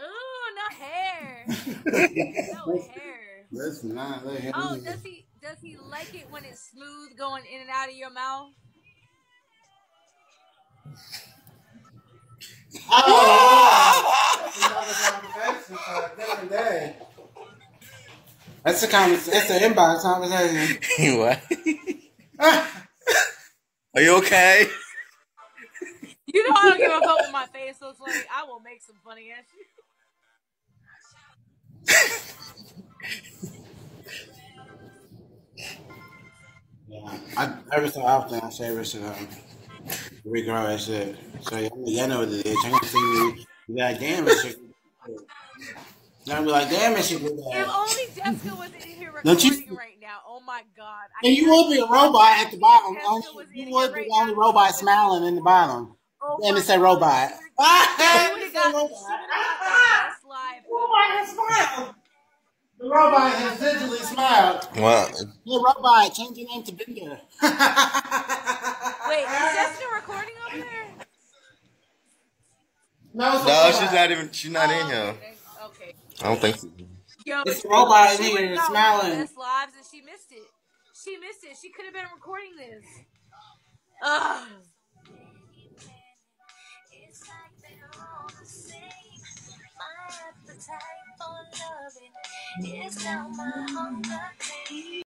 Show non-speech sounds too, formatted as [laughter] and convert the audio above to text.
Ooh, no hair. no [laughs] hair. That's not. Look, Oh, does he does he like it when it's smooth going in and out of your mouth? Oh! [laughs] That's a conversation. That's an inbox conversation. what? Are you okay? You know I don't give a fuck what my face looks like. I will make some funny ass shit. I, every so often I say Richard, um, regrow that shit. So y'all, know what it is. Y'all gonna see me. You like, damn, it shit. Y'all be like, damn, it shit. If only Jessica was in here Don't you- recording right now. Oh my god. I And you would be a robot at the bottom. Only, was you would be the only robot smiling in the bottom. Oh And my it say God. robot. [laughs] She would've got- she would've got the best live. Robot has smiled. The robot has digitally smiled. Well, The robot, change your name to Bender. [laughs] Wait, is Jessica recording over there? No, it's no, robot. she's not even. She's not in Oh, here. okay. Okay. I don't think so. Yo, It's a robot in she here would've got one of the smiling. Best lives and she missed it. She missed it. She could have been recording this. Ugh. It's it is now my hunger pain.